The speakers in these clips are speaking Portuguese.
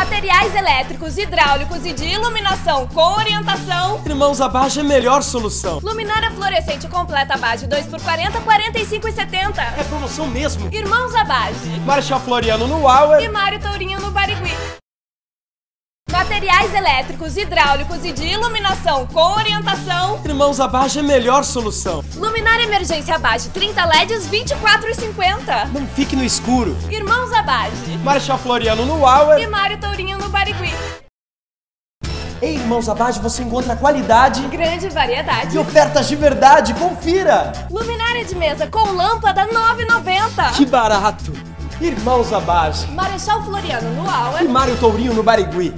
Materiais elétricos, hidráulicos e de iluminação com orientação. Irmãos Abage é a melhor solução. Luminária fluorescente completa Abage 2 por 40, 45 e 70. É promoção mesmo. Irmãos Abage. Marechal Floriano no Auer. E Mário Tourinho no Barigui. Materiais elétricos, hidráulicos e de iluminação com orientação. Irmãos Abage é a melhor solução. Luminária emergência Abage 30 LEDs 24,50. Não fique no escuro. Irmãos Abage. Marechal Floriano no Auer. E Mário Tourinho no Barigui. Em Irmãos Abage você encontra qualidade Grande variedade. e ofertas de verdade. Confira. Luminária de mesa com lâmpada 9,90. Que barato. Irmãos Abage. Marechal Floriano no E Auer. Mário Tourinho no Barigui.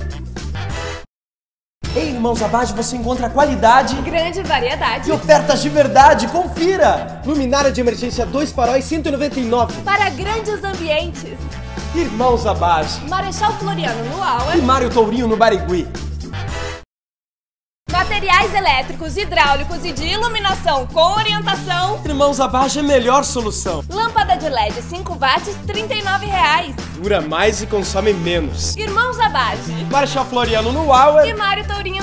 Em Irmãos Abage você encontra qualidade Grande variedade. e ofertas de verdade. Confira. Luminária de emergência 2 faróis 199. Para grandes ambientes. Irmãos Abage. Marechal Floriano no E Auer. Mário Tourinho no Barigui. Materiais elétricos, hidráulicos e de iluminação com orientação. Irmãos Abage é a melhor solução. Lâmpada de LED 5 watts, 39 reais. Dura mais e consome menos. Irmãos Abage. Marechal Floriano no E Auer. Mário Tourinho.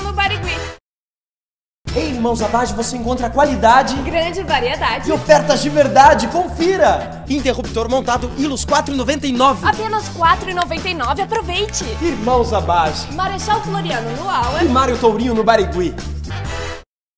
Em Irmãos Abage você encontra qualidade Grande variedade. e ofertas de verdade. Confira. Interruptor montado Ilus 499. Apenas R$ 4,99. Aproveite. Irmãos Abage. Marechal Floriano no E Auer. Mário Tourinho no Barigui.